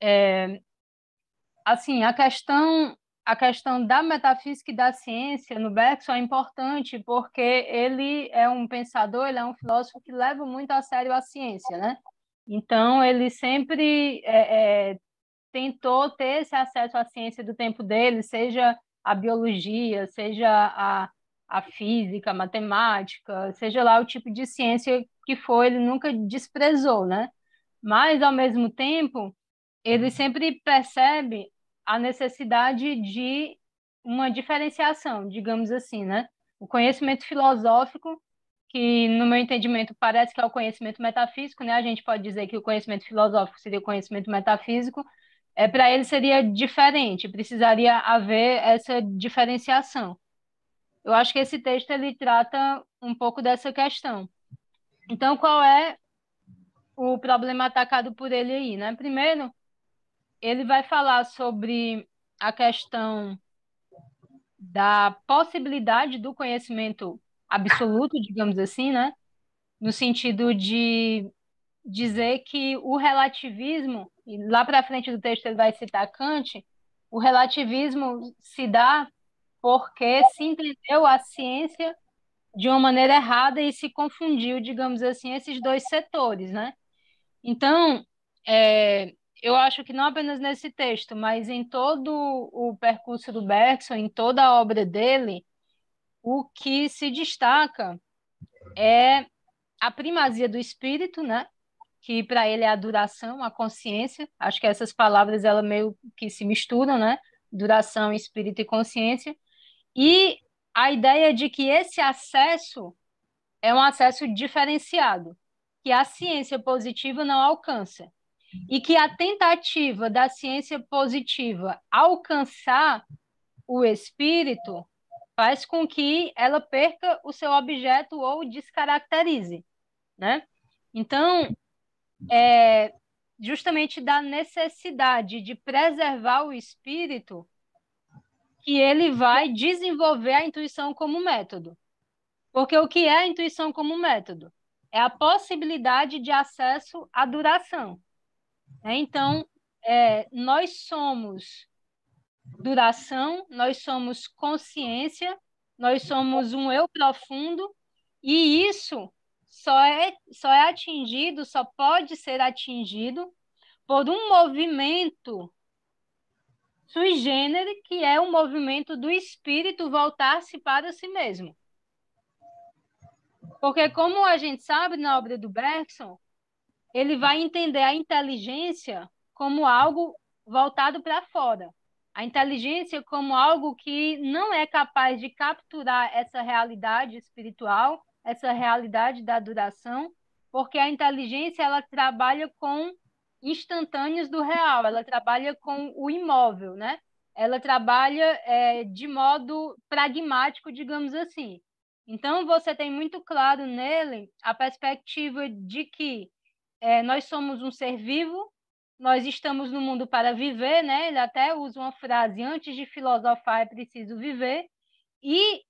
É, assim, a questão a questão da metafísica e da ciência no Bergson é importante porque ele é um pensador, ele é um filósofo que leva muito a sério a ciência, né? Então, ele sempre é, é, tentou ter esse acesso à ciência do tempo dele, seja a biologia, seja a, a física, a matemática, seja lá o tipo de ciência que for, ele nunca desprezou, né? Mas, ao mesmo tempo, ele sempre percebe a necessidade de uma diferenciação, digamos assim, né? O conhecimento filosófico, que no meu entendimento parece que é o conhecimento metafísico, né? A gente pode dizer que o conhecimento filosófico seria o conhecimento metafísico, é para ele seria diferente, precisaria haver essa diferenciação. Eu acho que esse texto ele trata um pouco dessa questão. Então, qual é o problema atacado por ele aí, né? Primeiro, ele vai falar sobre a questão da possibilidade do conhecimento absoluto, digamos assim, né? No sentido de dizer que o relativismo, e lá para frente do texto ele vai citar Kant, o relativismo se dá porque se entendeu a ciência de uma maneira errada e se confundiu, digamos assim, esses dois setores, né? Então, é, eu acho que não apenas nesse texto, mas em todo o percurso do Bergson, em toda a obra dele, o que se destaca é a primazia do espírito, né? Que para ele é a duração, a consciência. Acho que essas palavras ela meio que se misturam, né? Duração, espírito e consciência. E a ideia de que esse acesso é um acesso diferenciado, que a ciência positiva não alcança e que a tentativa da ciência positiva alcançar o espírito faz com que ela perca o seu objeto ou descaracterize, né? Então, é justamente da necessidade de preservar o espírito que ele vai desenvolver a intuição como método. Porque o que é a intuição como método? É a possibilidade de acesso à duração. Né? Então, é, nós somos duração, nós somos consciência, nós somos um eu profundo, e isso só é, só é atingido, só pode ser atingido por um movimento sui generis, que é o movimento do espírito voltar-se para si mesmo. Porque, como a gente sabe na obra do Bergson, ele vai entender a inteligência como algo voltado para fora. A inteligência como algo que não é capaz de capturar essa realidade espiritual, essa realidade da duração, porque a inteligência ela trabalha com instantâneos do real, ela trabalha com o imóvel, né? Ela trabalha é, de modo pragmático, digamos assim. Então, você tem muito claro nele a perspectiva de que é, nós somos um ser vivo, nós estamos no mundo para viver, né? Ele até usa uma frase: antes de filosofar é preciso viver. E,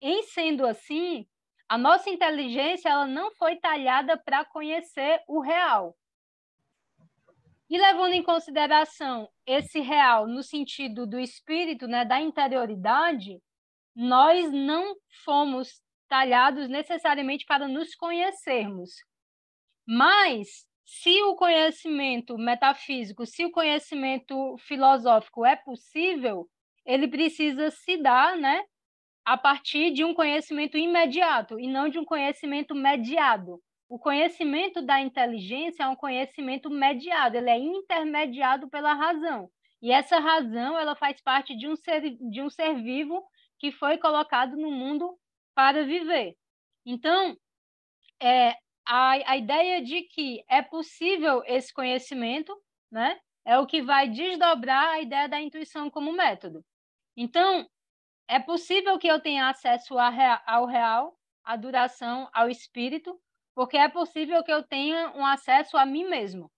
em sendo assim, a nossa inteligência ela não foi talhada para conhecer o real. E levando em consideração esse real no sentido do espírito, né, da interioridade, nós não fomos talhados necessariamente para nos conhecermos, mas se o conhecimento metafísico, se o conhecimento filosófico é possível, ele precisa se dar, né, a partir de um conhecimento imediato e não de um conhecimento mediado. O conhecimento da inteligência é um conhecimento mediado, ele é intermediado pela razão. E essa razão, ela faz parte de um ser, de um ser vivo que foi colocado no mundo para viver. Então, é, a, a ideia de que é possível esse conhecimento, né? É o que vai desdobrar a ideia da intuição como método. Então, é possível que eu tenha acesso ao real, à duração, ao espírito, porque é possível que eu tenha um acesso a mim mesmo.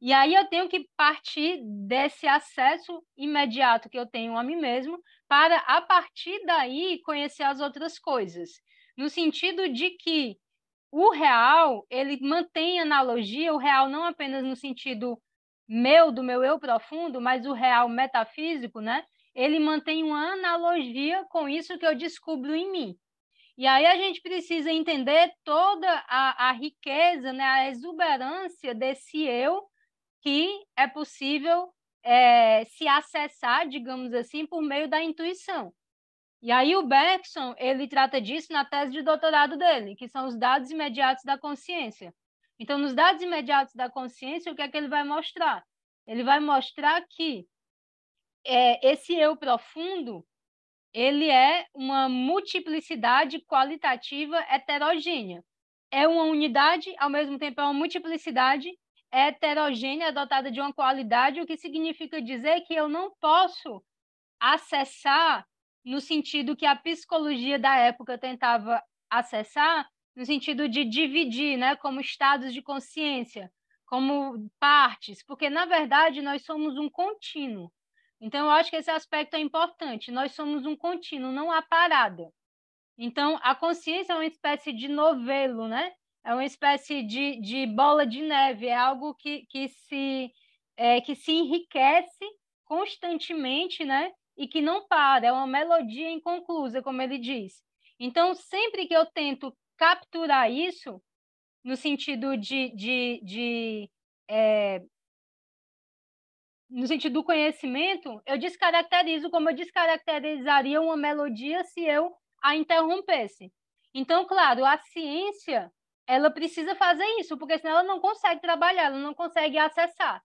E aí eu tenho que partir desse acesso imediato que eu tenho a mim mesmo para, a partir daí, conhecer as outras coisas. No sentido de que o real, ele mantém analogia, o real não apenas no sentido meu, do meu eu profundo, mas o real metafísico, né? Ele mantém uma analogia com isso que eu descubro em mim. E aí a gente precisa entender toda a, a riqueza, né, a exuberância desse eu que é possível é, se acessar, digamos assim, por meio da intuição. E aí o Bergson, ele trata disso na tese de doutorado dele, que são os dados imediatos da consciência. Então, nos dados imediatos da consciência, o que é que ele vai mostrar? Ele vai mostrar que é, esse eu profundo, ele é uma multiplicidade qualitativa heterogênea. É uma unidade, ao mesmo tempo é uma multiplicidade heterogênea dotada de uma qualidade, o que significa dizer que eu não posso acessar no sentido que a psicologia da época tentava acessar, no sentido de dividir, né, como estados de consciência, como partes, porque na verdade nós somos um contínuo. Então eu acho que esse aspecto é importante. Nós somos um contínuo, não há parada. Então a consciência é uma espécie de novelo, né? É uma espécie de, de bola de neve, é algo que, que, se, é, que se enriquece constantemente, né? E que não para, é uma melodia inconclusa, como ele diz. Então, sempre que eu tento capturar isso, no sentido de, de, de é, no sentido do conhecimento, eu descaracterizo como eu descaracterizaria uma melodia se eu a interrompesse. Então, claro, a ciência ela precisa fazer isso, porque senão ela não consegue trabalhar, ela não consegue acessar.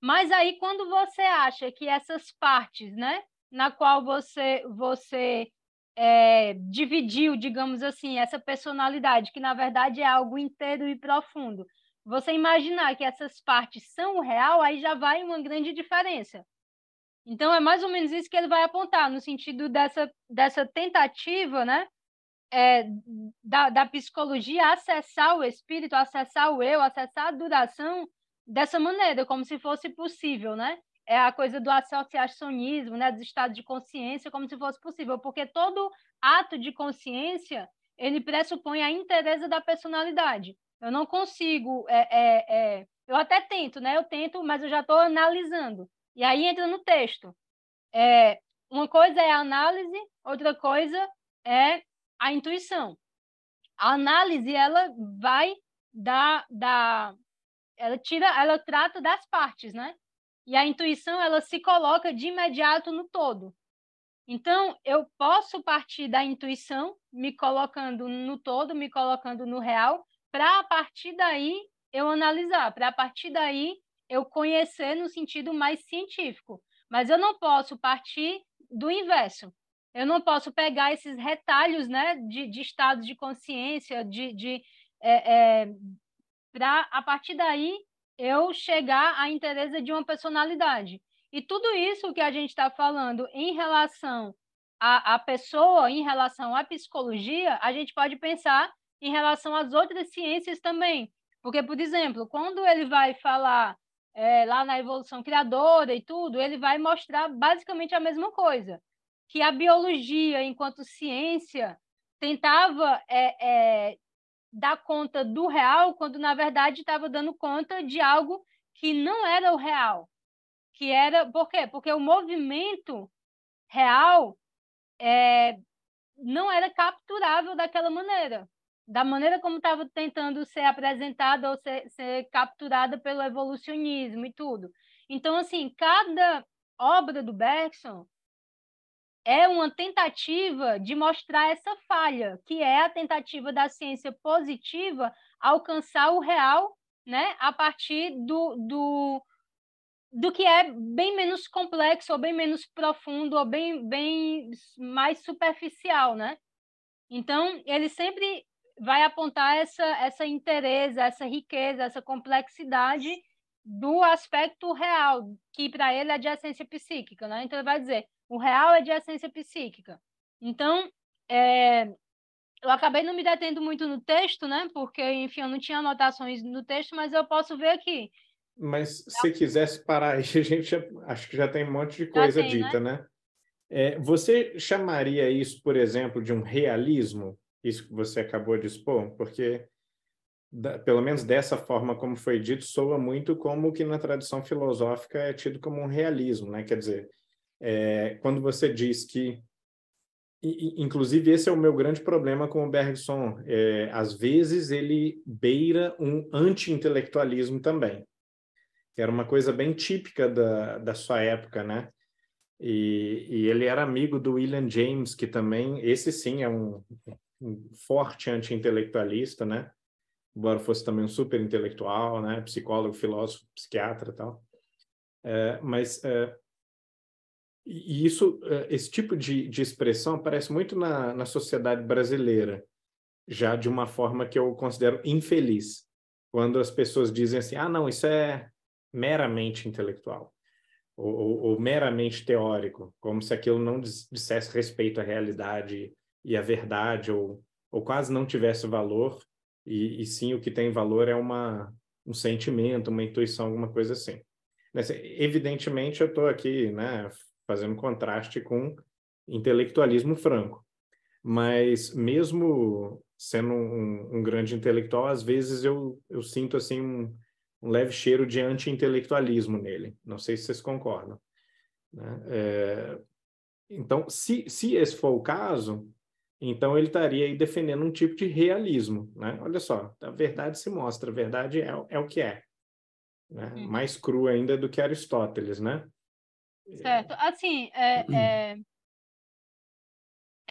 Mas aí, quando você acha que essas partes, né, na qual você você é, dividiu, digamos assim, essa personalidade, que na verdade é algo inteiro e profundo. Você imaginar que essas partes são o real, aí já vai uma grande diferença. Então, é mais ou menos isso que ele vai apontar, no sentido dessa, dessa tentativa, né? É, da, da psicologia acessar o espírito, acessar o eu, acessar a duração dessa maneira, como se fosse possível, né? é a coisa do associacionismo, né, dos estados de consciência, como se fosse possível, porque todo ato de consciência ele pressupõe a inteireza da personalidade. Eu não consigo, é, é, é, eu até tento, né? Eu tento, mas eu já estou analisando. E aí entra no texto. É, uma coisa é a análise, outra coisa é a intuição. A análise ela vai da, da ela tira, ela trata das partes, né? E a intuição, ela se coloca de imediato no todo. Então, eu posso partir da intuição, me colocando no todo, me colocando no real, para a partir daí eu analisar, para a partir daí eu conhecer no sentido mais científico. Mas eu não posso partir do inverso. Eu não posso pegar esses retalhos né, de, de estados de consciência, de, de é, é, para a partir daí eu chegar à interesse de uma personalidade. E tudo isso que a gente está falando em relação à, à pessoa, em relação à psicologia, a gente pode pensar em relação às outras ciências também. Porque, por exemplo, quando ele vai falar é, lá na evolução criadora e tudo, ele vai mostrar basicamente a mesma coisa. Que a biologia, enquanto ciência, tentava é, é, dar conta do real, quando na verdade estava dando conta de algo que não era o real. Que era. Por quê? Porque o movimento real é, não era capturável daquela maneira. Da maneira como estava tentando ser apresentada ou ser, ser capturada pelo evolucionismo e tudo. Então, assim, cada obra do Bergson é uma tentativa de mostrar essa falha, que é a tentativa da ciência positiva alcançar o real né, a partir do, do, do que é bem menos complexo, ou bem menos profundo, ou bem, bem mais superficial. Né? Então, ele sempre vai apontar essa, essa interesse, essa riqueza, essa complexidade do aspecto real, que para ele é de essência psíquica. Né? Então, ele vai dizer o real é de essência psíquica. Então, é, eu acabei não me detendo muito no texto, né? Porque, enfim, eu não tinha anotações no texto, mas eu posso ver aqui. Mas se quisesse parar aí, a gente já, acho que já tem um monte de coisa tem, dita, né? né? É, você chamaria isso, por exemplo, de um realismo? Isso que você acabou de expor? Porque da, pelo menos dessa forma como foi dito, soa muito como que na tradição filosófica é tido como um realismo, né? Quer dizer, é, quando você diz que inclusive esse é o meu grande problema com o Bergson. É, às vezes ele beira um anti-intelectualismo também, que era uma coisa bem típica da, da sua época, né? E, e, ele era amigo do William James, que também, esse sim é um, um forte anti-intelectualista, né? Embora fosse também um super intelectual, né? Psicólogo, filósofo, psiquiatra e tal. É, mas é, e isso, é, esse tipo de, de expressão aparece muito na, na sociedade brasileira, já de uma forma que eu considero infeliz, quando as pessoas dizem assim: ah, não, isso é meramente intelectual ou, ou, ou, meramente teórico, como se aquilo não dissesse respeito à realidade e à verdade, ou, ou quase não tivesse valor, e, e sim o que tem valor é uma, um sentimento, uma intuição, alguma coisa assim. Evidentemente, eu estou aqui né, fazendo contraste com intelectualismo franco, mas mesmo sendo um, um grande intelectual, às vezes eu, eu sinto assim um, um leve cheiro de anti-intelectualismo nele. Não sei se vocês concordam. Né? É, então, se, se esse for o caso, então ele estaria aí defendendo um tipo de realismo. Né? Olha só, a verdade se mostra, a verdade é, é o que é. Né? Mais cru ainda do que Aristóteles, né? Certo. Assim, é, é,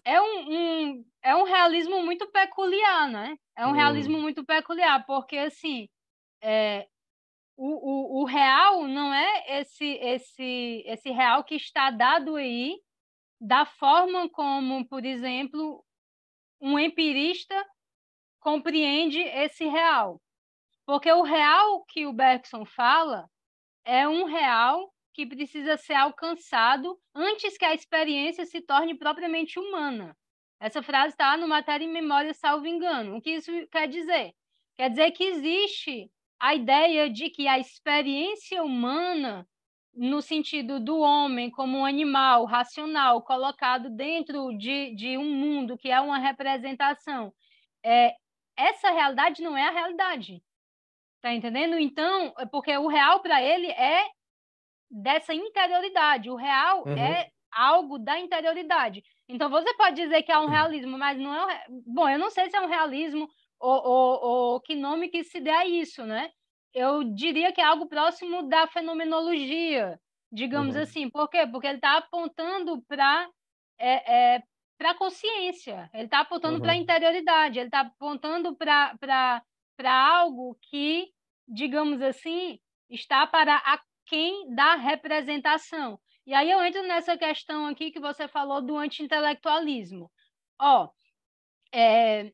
é um, um, é um realismo muito peculiar, né? É um hum. realismo muito peculiar, porque, assim, é, o, o, o real não é esse, esse, esse real que está dado aí da forma como, por exemplo, um empirista compreende esse real. Porque o real que o Bergson fala é um real que precisa ser alcançado antes que a experiência se torne propriamente humana. Essa frase está no Matéria e Memória, salvo engano. O que isso quer dizer? Quer dizer que existe a ideia de que a experiência humana, no sentido do homem como um animal racional colocado dentro de, de um mundo que é uma representação, é, essa realidade não é a realidade. Tá entendendo? Então, é porque o real para ele é dessa interioridade. O real uhum. é algo da interioridade. Então, você pode dizer que é um realismo, mas não é. Bom, eu não sei se é um realismo ou, ou, ou que nome que se dê a isso, né? Eu diria que é algo próximo da fenomenologia, digamos uhum. assim. Por quê? Porque ele está apontando para é, é, para a consciência, ele está apontando uhum. para a interioridade, ele está apontando para algo que, digamos assim, está para a quem dá representação. E aí eu entro nessa questão aqui que você falou do anti-intelectualismo. Ó, é,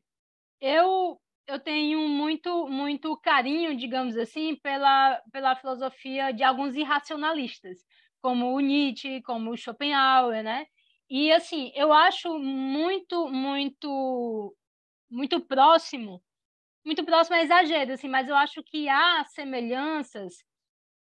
eu eu tenho muito muito carinho, digamos assim, pela pela filosofia de alguns irracionalistas, como o Nietzsche, como o Schopenhauer, né? E assim, eu acho muito muito muito próximo, muito próximo é exagero, assim, mas eu acho que há semelhanças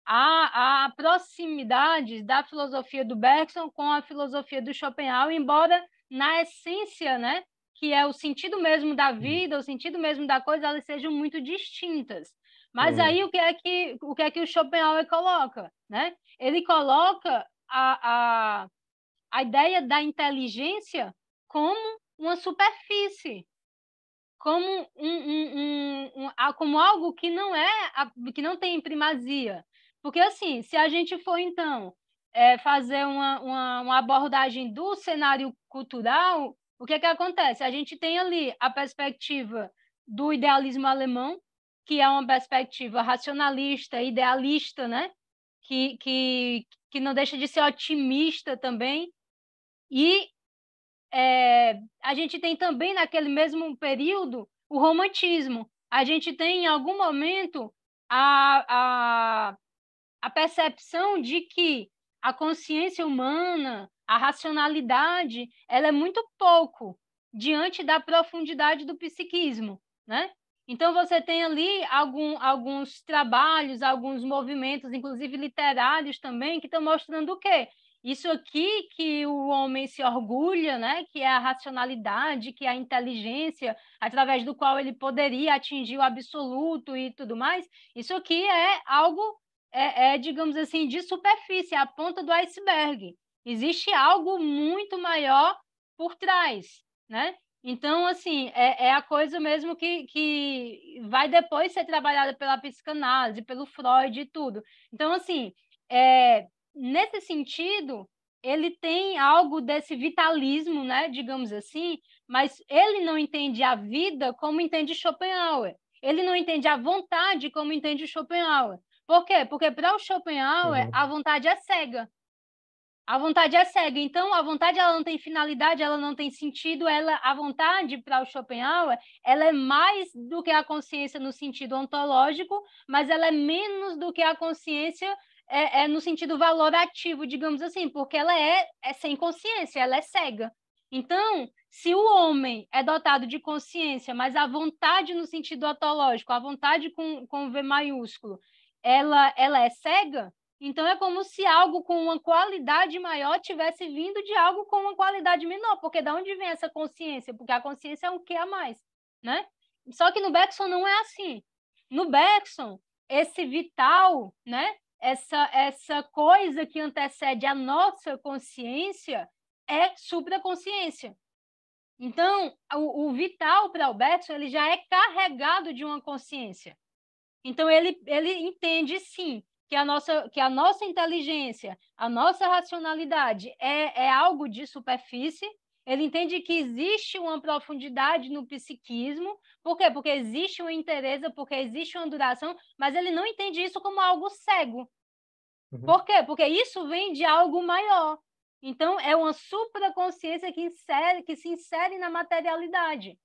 a, a proximidade da filosofia do Bergson com a filosofia do Schopenhauer, embora na essência, né, que é o sentido mesmo da vida, o sentido mesmo da coisa, elas sejam muito distintas. Mas uhum. aí o que é que o que é que o Schopenhauer coloca, né? Ele coloca a, a, a ideia da inteligência como uma superfície, como um, um, um, um, como algo que não é que não tem primazia, porque, assim, se a gente for, então, é, fazer uma, uma, uma, abordagem do cenário cultural, o que, é que acontece? A gente tem ali a perspectiva do idealismo alemão, que é uma perspectiva racionalista, idealista, né? Que, que, que não deixa de ser otimista também. E é, a gente tem também, naquele mesmo período, o romantismo. A gente tem, em algum momento, a, a a percepção de que a consciência humana, a racionalidade, ela é muito pouco diante da profundidade do psiquismo, né? Então você tem ali algum, alguns trabalhos, alguns movimentos, inclusive literários também, que estão mostrando o quê? Isso aqui que o homem se orgulha, né? Que é a racionalidade, que é a inteligência, através do qual ele poderia atingir o absoluto e tudo mais. Isso aqui é algo, é, é digamos assim, de superfície, é a ponta do iceberg. Existe algo muito maior por trás, né? Então, assim, é, é, a coisa mesmo que, que vai depois ser trabalhada pela psicanálise, pelo Freud e tudo. Então, assim, é, nesse sentido, ele tem algo desse vitalismo, né, digamos assim, mas ele não entende a vida como entende Schopenhauer. Ele não entende a vontade como entende Schopenhauer. Por quê? Porque para o Schopenhauer, uhum. a vontade é cega. A vontade é cega. Então, a vontade ela não tem finalidade, ela não tem sentido. Ela, a vontade para o Schopenhauer, ela é mais do que a consciência no sentido ontológico, mas ela é menos do que a consciência é, é, no sentido valorativo, digamos assim, porque ela é, é sem consciência, ela é cega. Então, se o homem é dotado de consciência, mas a vontade no sentido ontológico, a vontade com, com V maiúsculo, ela, ela é cega, então é como se algo com uma qualidade maior tivesse vindo de algo com uma qualidade menor, porque da onde vem essa consciência? Porque a consciência é um que a mais, né? Só que no Bergson não é assim. No Bergson, esse vital, né? essa, essa coisa que antecede a nossa consciência é supraconsciência. Então, o, o vital para Alberto ele já é carregado de uma consciência. Então, ele, ele entende, sim, que a, nossa, que a nossa inteligência, a nossa racionalidade é, é algo de superfície, ele entende que existe uma profundidade no psiquismo, por quê? Porque existe uma interesse, porque existe uma duração, mas ele não entende isso como algo cego. Uhum. Por quê? Porque isso vem de algo maior. Então, é uma supraconsciência que, insere, que se insere na materialidade.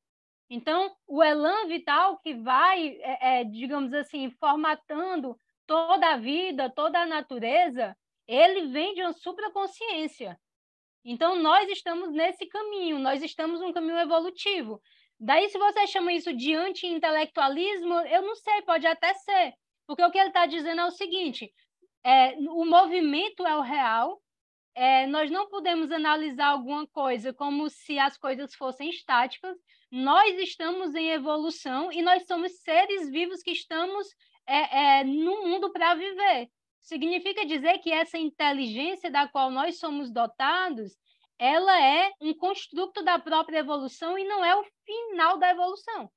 Então, o elan vital que vai, é, é, digamos assim, formatando toda a vida, toda a natureza, ele vem de uma supraconsciência. Então, nós estamos nesse caminho, nós estamos num caminho evolutivo. Daí, se você chama isso de anti-intelectualismo, eu não sei, pode até ser. Porque o que ele está dizendo é o seguinte: é, o movimento é o real, é, nós não podemos analisar alguma coisa como se as coisas fossem estáticas. Nós estamos em evolução e nós somos seres vivos que estamos é, é, no mundo para viver significa dizer que essa inteligência da qual nós somos dotados, ela é um construto da própria evolução e não é o final da evolução.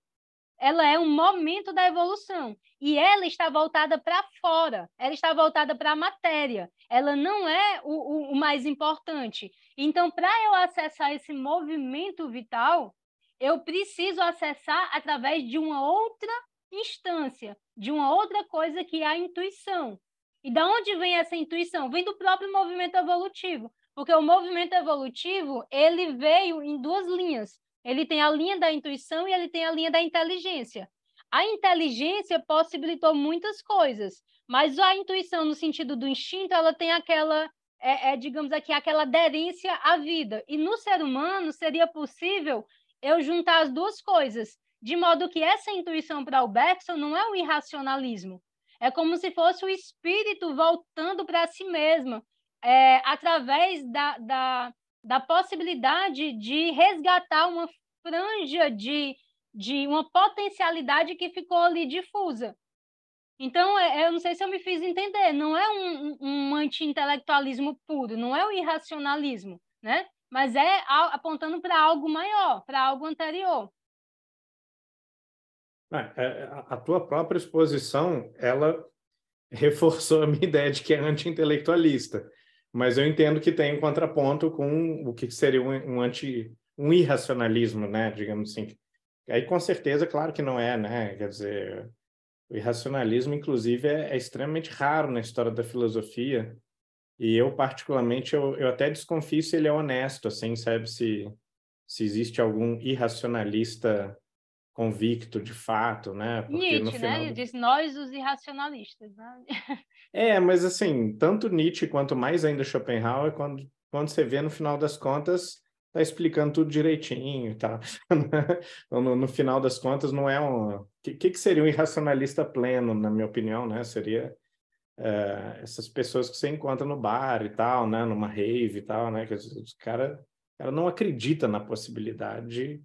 Ela é um momento da evolução e ela está voltada para fora, ela está voltada para a matéria, ela não é o, o, o mais importante. Então, para eu acessar esse movimento vital, eu preciso acessar através de uma outra instância, de uma outra coisa que é a intuição. E da onde vem essa intuição? Vem do próprio movimento evolutivo, porque o movimento evolutivo ele veio em duas linhas. Ele tem a linha da intuição e ele tem a linha da inteligência. A inteligência possibilitou muitas coisas, mas a intuição, no sentido do instinto, ela tem aquela, é, é, digamos aqui, aquela aderência à vida. E no ser humano seria possível eu juntar as duas coisas, de modo que essa intuição para o Bergson não é um irracionalismo, é como se fosse o espírito voltando para si mesmo, é, através da, da, da possibilidade de resgatar uma franja de, de uma potencialidade que ficou ali difusa. Então, é, eu não sei se eu me fiz entender, não é um, um anti-intelectualismo puro, não é o irracionalismo, né? Mas é apontando para algo maior, para algo anterior. É, é, a tua própria exposição, ela reforçou a minha ideia de que é anti-intelectualista, mas eu entendo que tem um contraponto com o que seria um, anti um irracionalismo, né, digamos assim. Aí com certeza, claro que não é, né? Quer dizer, o irracionalismo, inclusive, é, é extremamente raro na história da filosofia. E eu particularmente, eu, eu até desconfio se ele é honesto, assim, sabe se se existe algum irracionalista convicto de fato, né? Porque Nietzsche, no final... né? Ele diz nós os irracionalistas, né? É, mas assim, tanto Nietzsche quanto mais ainda Schopenhauer, quando, quando você vê no final das contas, tá explicando tudo direitinho e tal. Então, no, no, final das contas, não é um... O que, que seria um irracionalista pleno, na minha opinião, né? Seria é, essas pessoas que você encontra no bar e tal, né? Numa rave e tal, né? Que os cara, cara não acredita na possibilidade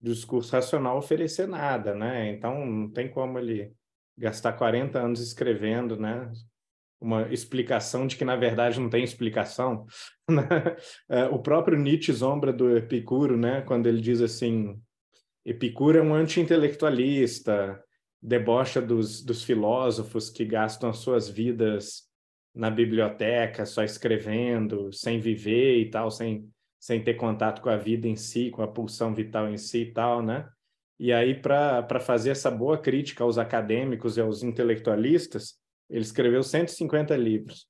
do discurso racional oferecer nada, né? Então não tem como ele gastar 40 anos escrevendo, né? Uma explicação de que na verdade não tem explicação. Né? É, o próprio Nietzsche zombra do Epicuro, né? Quando ele diz assim, Epicuro é um anti-intelectualista, debocha dos, dos filósofos que gastam as suas vidas na biblioteca, só escrevendo, sem viver e tal, sem sem ter contato com a vida em si, com a pulsão vital em si e tal, né? E aí, para fazer essa boa crítica aos acadêmicos e aos intelectualistas, ele escreveu 150 livros.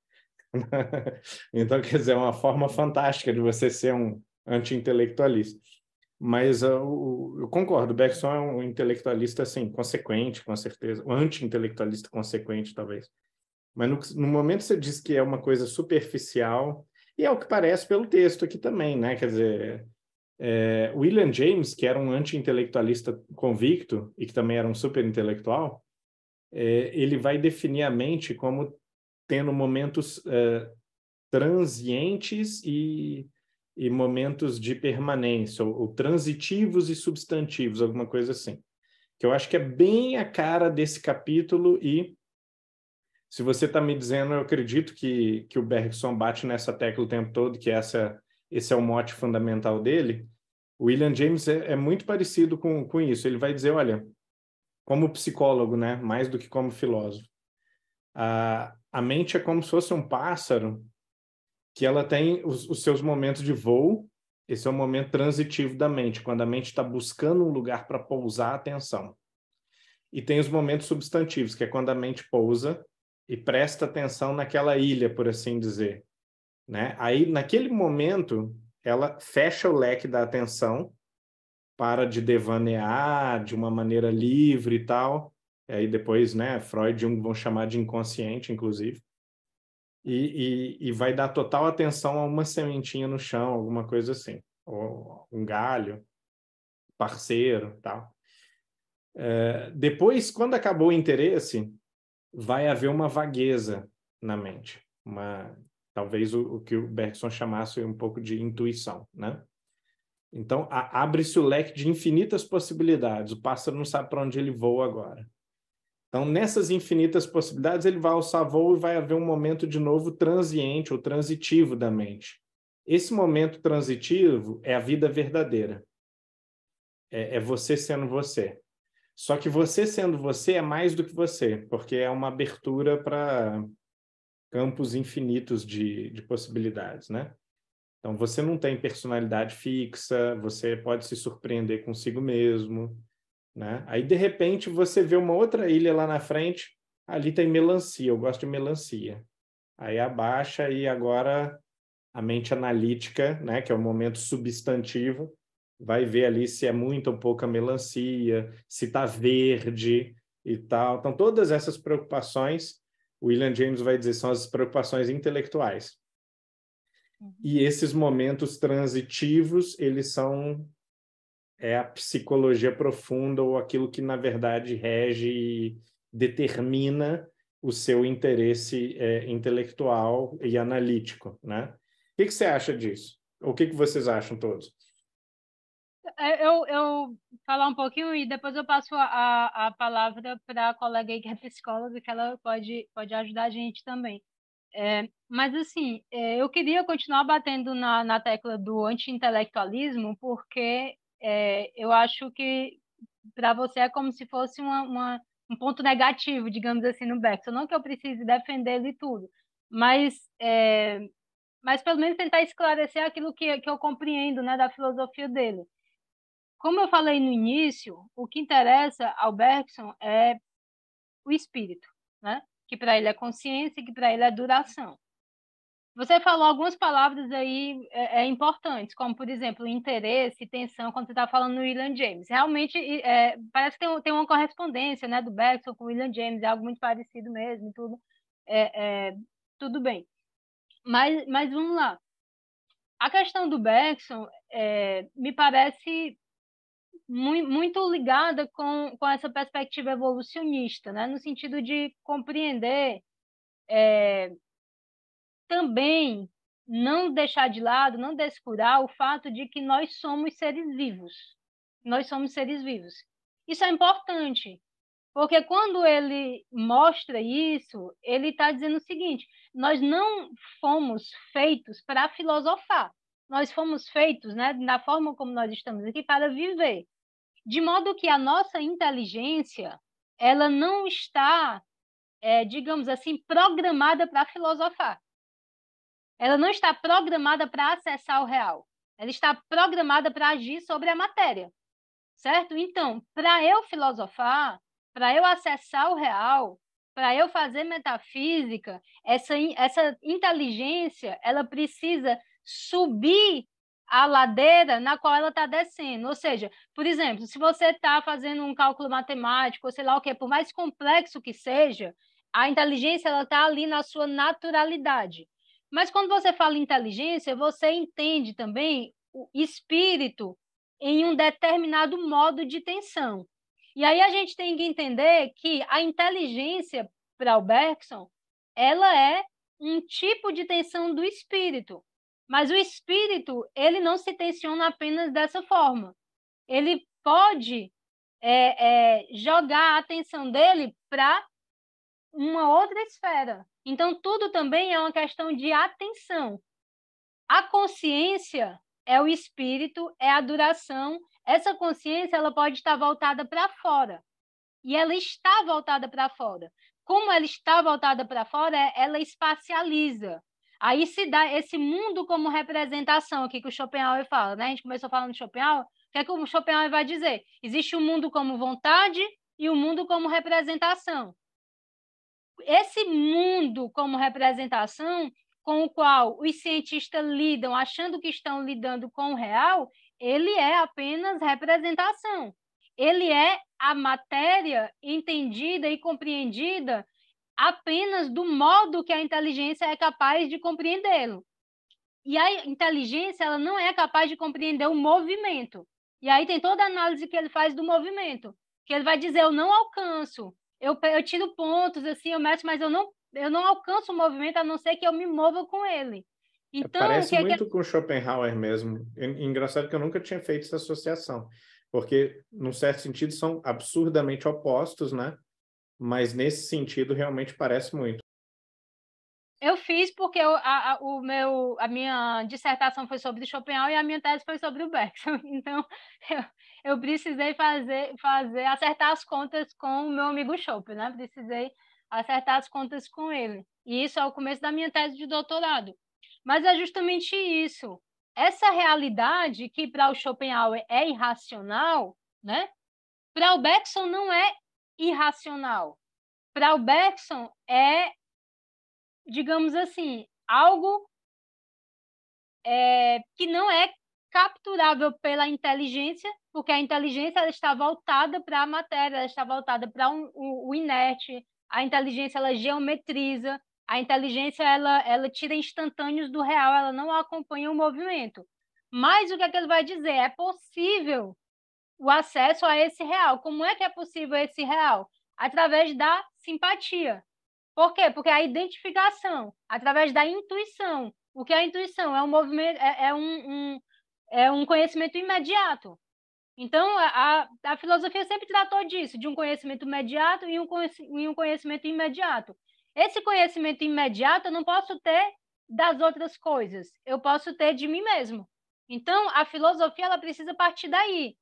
então, quer dizer, é uma forma fantástica de você ser um anti-intelectualista. Mas uh, eu concordo, o Bergson é um intelectualista, assim, consequente, com certeza. Um anti-intelectualista consequente, talvez. Mas no, no momento você diz que é uma coisa superficial, e é o que parece pelo texto aqui também, né? Quer dizer, é, William James, que era um anti-intelectualista convicto e que também era um super intelectual, é, ele vai definir a mente como tendo momentos é, transientes e, e, momentos de permanência, ou, ou, transitivos e substantivos, alguma coisa assim. Que eu acho que é bem a cara desse capítulo e se você está me dizendo, eu acredito que, que o Bergson bate nessa tecla o tempo todo, que essa, esse é o mote fundamental dele, William James é, é muito parecido com, com isso. Ele vai dizer, olha, como psicólogo, né, mais do que como filósofo, a, a mente é como se fosse um pássaro que ela tem os, os seus momentos de voo, esse é o momento transitivo da mente, quando a mente está buscando um lugar para pousar a atenção. E tem os momentos substantivos, que é quando a mente pousa e presta atenção naquela ilha, por assim dizer. Né? Aí, naquele momento, ela fecha o leque da atenção, para de devanear de uma maneira livre e tal. E aí depois, né, Freud e Jung vão chamar de inconsciente, inclusive. E, e, e, vai dar total atenção a uma sementinha no chão, alguma coisa assim. Ou um galho, parceiro tal. É, depois, quando acabou o interesse, vai haver uma vagueza na mente, uma talvez o, o que o Bergson chamasse um pouco de intuição, né? Então abre-se o leque de infinitas possibilidades. O pássaro não sabe para onde ele voa agora. Então nessas infinitas possibilidades ele vai alçar voo e vai haver um momento de novo transiente ou transitivo da mente. Esse momento transitivo é a vida verdadeira. É, é você sendo você. Só que você sendo você é mais do que você, porque é uma abertura para campos infinitos de, de possibilidades, né? Então você não tem personalidade fixa, você pode se surpreender consigo mesmo, né? Aí de repente você vê uma outra ilha lá na frente, ali tem melancia, eu gosto de melancia. Aí abaixa e agora a mente analítica, né, que é o momento substantivo, vai ver ali se é muito ou pouca melancia, se está verde e tal. Então, todas essas preocupações, William James vai dizer, são as preocupações intelectuais. Uhum. E esses momentos transitivos, eles são é a psicologia profunda ou aquilo que, na verdade, rege e determina o seu interesse é, intelectual e analítico, né? O que, que você acha disso? O que, que vocês acham todos? É, eu, eu falar um pouquinho e depois eu passo a, a palavra para a colega aí que é psicóloga, que ela pode, pode ajudar a gente também. É, mas, assim, é, eu queria continuar batendo na, na tecla do anti-intelectualismo, porque é, eu acho que para você é como se fosse uma, uma, um ponto negativo, digamos assim, no Bergson. Não que eu precise defender ele tudo, mas, é, mas pelo menos tentar esclarecer aquilo que, que eu compreendo né, da filosofia dele. Como eu falei no início, o que interessa ao Bergson é o espírito, né? que para ele é consciência e que para ele é duração. Você falou algumas palavras aí é, é, importantes, como, por exemplo, interesse, tensão, quando você está falando no William James. Realmente, é, parece que tem, tem, uma correspondência né, do Bergson com o William James, é algo muito parecido mesmo, tudo, é, é, tudo bem. Mas, mas vamos lá. A questão do Bergson é, me parece muito ligada com, com essa perspectiva evolucionista, né? no sentido de compreender é, também não deixar de lado, não descurar o fato de que nós somos seres vivos. Nós somos seres vivos. Isso é importante, porque quando ele mostra isso, ele está dizendo o seguinte: nós não fomos feitos para filosofar, nós fomos feitos, né, na forma como nós estamos aqui, para viver. De modo que a nossa inteligência, ela não está, é, digamos assim, programada para filosofar. Ela não está programada para acessar o real. Ela está programada para agir sobre a matéria. Certo? Então, para eu filosofar, para eu acessar o real, para eu fazer metafísica, essa, essa inteligência, ela precisa subir a ladeira na qual ela está descendo. Ou seja, por exemplo, se você está fazendo um cálculo matemático, ou sei lá o que, por mais complexo que seja, a inteligência ela está ali na sua naturalidade. Mas quando você fala inteligência, você entende também o espírito em um determinado modo de tensão. E aí a gente tem que entender que a inteligência para o Bergson, ela é um tipo de tensão do espírito. Mas o espírito, ele não se tensiona apenas dessa forma. Ele pode é, é, jogar a atenção dele para uma outra esfera. Então, tudo também é uma questão de atenção. A consciência é o espírito, é a duração. Essa consciência ela pode estar voltada para fora. E ela está voltada para fora. Como ela está voltada para fora, ela espacializa. Aí se dá esse mundo como representação aqui que o Schopenhauer fala, né? A gente começou falando de Schopenhauer. O que é que o Schopenhauer vai dizer? Existe o um mundo como vontade e o um mundo como representação esse mundo como representação com o qual os cientistas lidam, achando que estão lidando com o real, ele é apenas representação. Ele é a matéria entendida e compreendida apenas do modo que a inteligência é capaz de compreendê-lo. E a inteligência ela não é capaz de compreender o movimento. E aí tem toda a análise que ele faz do movimento, que ele vai dizer eu não alcanço, eu, eu tiro pontos, assim, eu meço, mas eu não, eu não alcanço o movimento a não ser que eu me mova com ele. Então, Parece que muito que... com Schopenhauer mesmo. Engraçado que eu nunca tinha feito essa associação, porque, num certo sentido, são absurdamente opostos, né? Mas nesse sentido, realmente parece muito. Eu fiz porque eu, a, a, o meu, a minha dissertação foi sobre Schopenhauer e a minha tese foi sobre o Bergson. Então, eu, eu precisei fazer, fazer, acertar as contas com o meu amigo Schopen, né? Precisei acertar as contas com ele. E isso é o começo da minha tese de doutorado. Mas é justamente isso. Essa realidade que para o Schopenhauer é irracional, né? Para o Bergson não é irracional. Para o Bergson é, digamos assim, algo é, que não é capturável pela inteligência, porque a inteligência ela está voltada para a matéria, ela está voltada para um, o, inerte, a inteligência ela geometriza, a inteligência ela, ela tira instantâneos do real, ela não acompanha o movimento. Mas o que, é que ele vai dizer? É possível o acesso a esse real. Como é que é possível esse real? Através da simpatia. Por quê? Porque a identificação, através da intuição. O que é a intuição? É um movimento, é, é um, um, é um conhecimento imediato. Então, a, a filosofia sempre tratou disso, de um conhecimento imediato e um, e um conhecimento imediato. Esse conhecimento imediato eu não posso ter das outras coisas, eu posso ter de mim mesmo. Então, a filosofia ela precisa partir daí.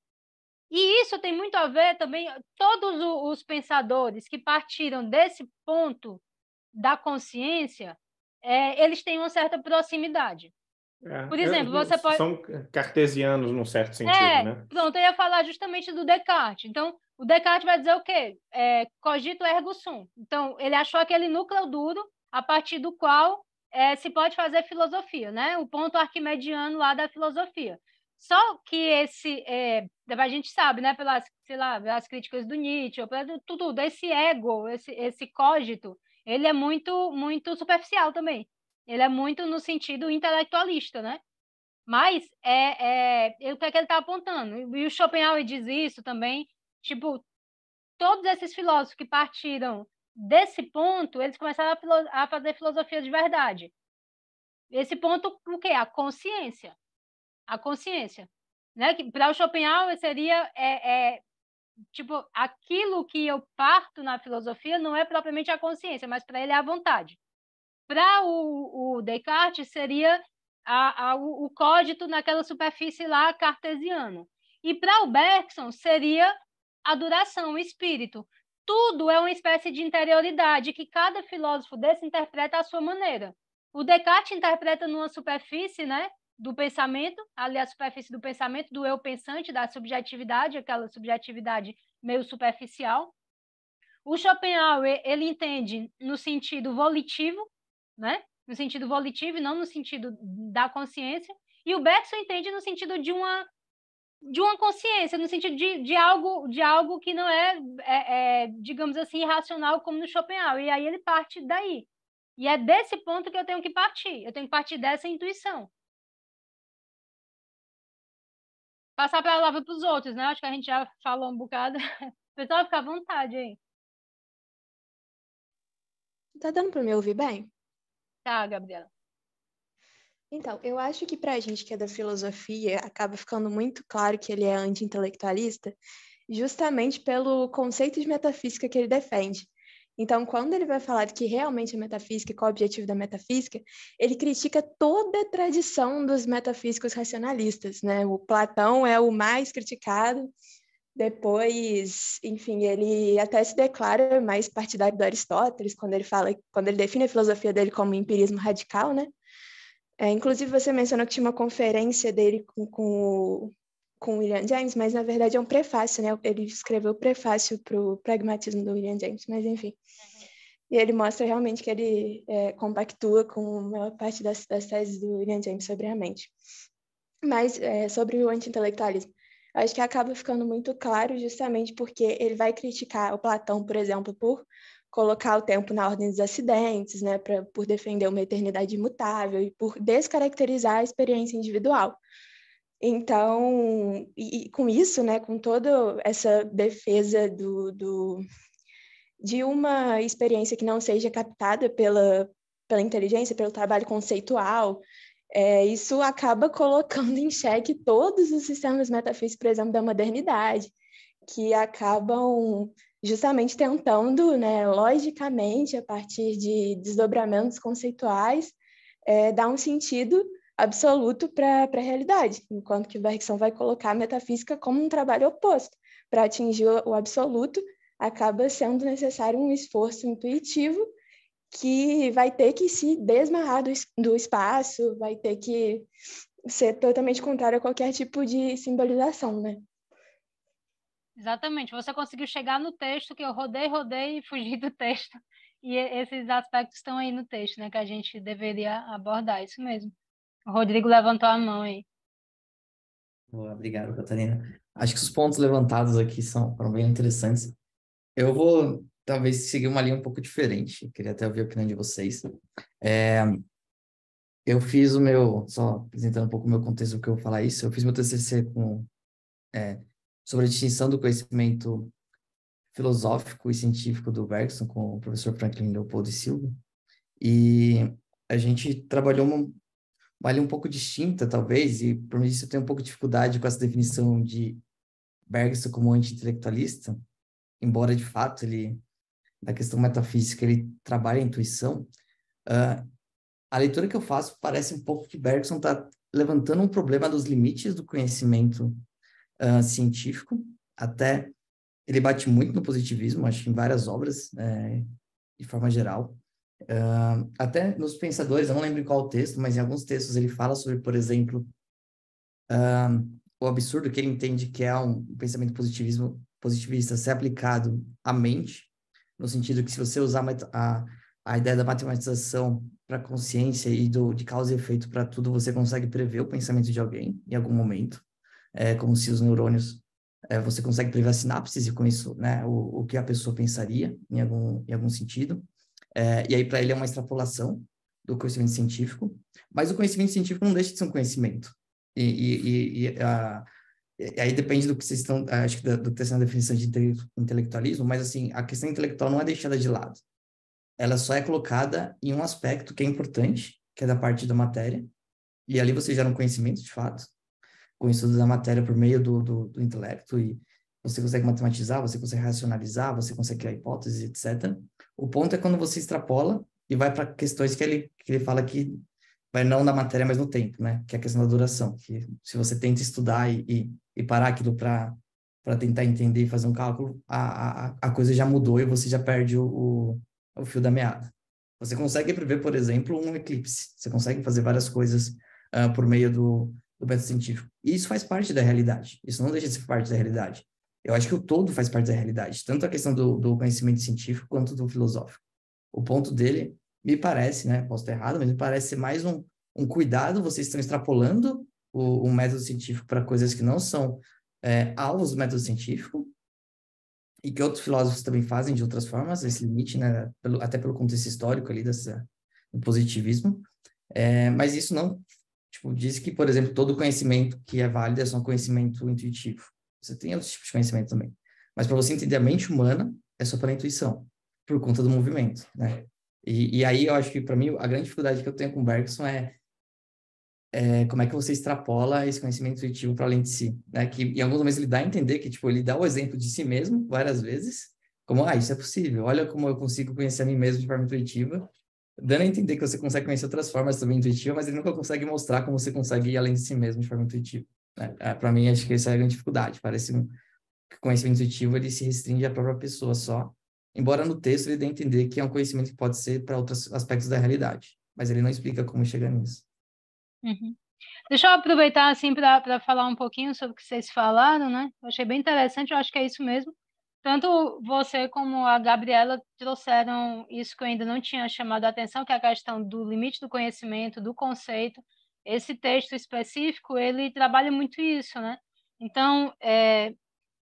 E isso tem muito a ver também, todos os pensadores que partiram desse ponto da consciência, é, eles têm uma certa proximidade. É, Por exemplo, você pode. São cartesianos, num certo sentido, é, né? Pronto, eu ia falar justamente do Descartes. Então, o Descartes vai dizer o quê? É, cogito ergo sum. Então, ele achou aquele núcleo duro a partir do qual é, se pode fazer filosofia, né? O ponto arquimediano lá da filosofia. Só que esse, é, a gente sabe, né, pelas, sei lá, pelas críticas do Nietzsche, ou tudo, tudo, esse ego, esse, esse cogito, ele é muito, muito superficial também. Ele é muito no sentido intelectualista, né? Mas é, é, o que é que ele está apontando? E o Schopenhauer diz isso também, tipo, todos esses filósofos que partiram desse ponto, eles começaram a, a fazer filosofia de verdade. Esse ponto, o quê? A consciência. A consciência. Né? Para o Schopenhauer seria é, é, tipo aquilo que eu parto na filosofia não é propriamente a consciência, mas para ele é a vontade. Para o, o, Descartes seria a, a, o, o naquela superfície lá cartesiana. E para o Bergson seria a duração, o espírito. Tudo é uma espécie de interioridade que cada filósofo desse interpreta à sua maneira. O Descartes interpreta numa superfície, né, do pensamento, ali a superfície do pensamento, do eu pensante, da subjetividade, aquela subjetividade meio superficial. O Schopenhauer, ele entende no sentido volitivo, né? No sentido volitivo e não no sentido da consciência. E o Bergson entende no sentido de uma de uma consciência, no sentido de, de algo de algo que não é, é, é digamos assim, irracional como no Schopenhauer. E aí ele parte daí. E é desse ponto que eu tenho que partir. Eu tenho que partir dessa intuição. passar a palavra para os outros, né? Acho que a gente já falou um bocado. Pessoal, fica à vontade aí. Tá dando para me ouvir bem? Tá, Gabriela. Então, eu acho que para a gente que é da filosofia, acaba ficando muito claro que ele é anti-intelectualista, justamente pelo conceito de metafísica que ele defende. Então, quando ele vai falar que realmente é metafísica, qual é o objetivo da metafísica, ele critica toda a tradição dos metafísicos racionalistas, né? O Platão é o mais criticado, depois, enfim, ele até se declara mais partidário do Aristóteles, quando ele fala, quando ele define a filosofia dele como empirismo radical, né? É, inclusive, você mencionou que tinha uma conferência dele com, com com o William James, mas na verdade é um prefácio, né? Ele escreveu o prefácio para o pragmatismo do William James, mas enfim. Uhum. E ele mostra realmente que ele é, compactua com a maior parte das, das teses do William James sobre a mente. Mas é, sobre o anti-intelectualismo, acho que acaba ficando muito claro justamente porque ele vai criticar o Platão, por exemplo, por colocar o tempo na ordem dos acidentes, né, pra, por defender uma eternidade imutável e por descaracterizar a experiência individual. Então, e, e, com isso, né, com toda essa defesa do, do, de uma experiência que não seja captada pela, pela inteligência, pelo trabalho conceitual, é, isso acaba colocando em xeque todos os sistemas metafísicos, por exemplo, da modernidade, que acabam justamente tentando, né, logicamente, a partir de desdobramentos conceituais, é, dar um sentido absoluto para a realidade, enquanto que Bergson vai colocar a metafísica como um trabalho oposto. Para atingir o absoluto, acaba sendo necessário um esforço intuitivo que vai ter que se desmarrar do, do espaço, vai ter que ser totalmente contrário a qualquer tipo de simbolização, né? Exatamente. Você conseguiu chegar no texto que eu rodei, rodei e fugi do texto. E esses aspectos estão aí no texto, né? Que a gente deveria abordar, isso mesmo. O Rodrigo levantou a mão aí. Obrigado, Catarina. Acho que os pontos levantados aqui são foram bem interessantes. Eu vou talvez seguir uma linha um pouco diferente. Queria até ouvir a opinião de vocês. É, eu fiz o meu, só apresentando um pouco o meu contexto que eu vou falar isso, eu fiz meu TCC com, é, sobre a distinção do conhecimento filosófico e científico do Bergson com o professor Franklin Leopoldo Silva. E a gente trabalhou uma, uma linha um pouco distinta, talvez, e por isso eu tenho um pouco de dificuldade com essa definição de Bergson como anti-intelectualista, embora de fato ele, na questão metafísica, ele trabalha a intuição. Uh, a leitura que eu faço parece um pouco que Bergson está levantando um problema dos limites do conhecimento uh, científico, até ele bate muito no positivismo, acho que em várias obras, é, de forma geral. Uh, até nos Pensadores, eu não lembro em qual texto, mas em alguns textos ele fala sobre, por exemplo, uh, o absurdo que ele entende que é um pensamento positivismo, positivista ser aplicado à mente, no sentido que se você usar a, a ideia da matematização para consciência e do, de causa e efeito para tudo, você consegue prever o pensamento de alguém em algum momento. É como se os neurônios, é, você consegue prever as sinapses e com isso, né, o, o que a pessoa pensaria em algum, em algum sentido. É, e aí, para ele, é uma extrapolação do conhecimento científico, mas o conhecimento científico não deixa de ser um conhecimento. E, e, e a, aí depende do que vocês estão, acho que do que está sendo a definição de intelectualismo, mas assim, a questão intelectual não é deixada de lado. Ela só é colocada em um aspecto que é importante, que é da parte da matéria, e ali você gera um conhecimento de fato, com da matéria por meio do, do, do intelecto, e você consegue matematizar, você consegue racionalizar, você consegue criar hipóteses, etc. O ponto é quando você extrapola e vai para questões que ele, que ele fala que vai não na matéria, mas no tempo, né? Que é a questão da duração. Que se você tenta estudar e, e, e parar aquilo para para tentar entender e fazer um cálculo, a, a, a coisa já mudou e você já perde o, o, o fio da meada. Você consegue prever, por exemplo, um eclipse. Você consegue fazer várias coisas uh, por meio do, do método científico. E isso faz parte da realidade. Isso não deixa de ser parte da realidade. Eu acho que o todo faz parte da realidade, tanto a questão do, do conhecimento científico quanto do filosófico. O ponto dele me parece, né? Posso estar errado, mas me parece ser mais um, um cuidado. Vocês estão extrapolando o, o método científico para coisas que não são é, alvos do método científico e que outros filósofos também fazem de outras formas, esse limite, né? Pelo, até pelo contexto histórico ali dessa, do positivismo. É, mas isso não, tipo, diz que, por exemplo, todo conhecimento que é válido é só um conhecimento intuitivo. Você tem outros tipos de conhecimento também. Mas para você entender a mente humana, é só pela intuição, por conta do movimento, né? E, e aí eu acho que, para mim, a grande dificuldade que eu tenho com o Bergson é, é como é que você extrapola esse conhecimento intuitivo para além de si, né? Que em alguns momentos ele dá a entender que, tipo, ele dá o exemplo de si mesmo várias vezes, como, ah, isso é possível, olha como eu consigo conhecer a mim mesmo de forma intuitiva, dando a entender que você consegue conhecer outras formas também intuitivas, mas ele nunca consegue mostrar como você consegue ir além de si mesmo de forma intuitiva. Né? É, para mim, acho que essa é a grande dificuldade. Parece um, que o conhecimento intuitivo ele se restringe à própria pessoa só, embora no texto ele dê a entender que é um conhecimento que pode ser para outros aspectos da realidade, mas ele não explica como chegar nisso. Uhum. Deixa eu aproveitar assim para falar um pouquinho sobre o que vocês falaram, né? Eu achei bem interessante, eu acho que é isso mesmo. Tanto você como a Gabriela trouxeram isso que eu ainda não tinha chamado a atenção, que é a questão do limite do conhecimento, do conceito. Esse texto específico, ele trabalha muito isso, né? Então, é,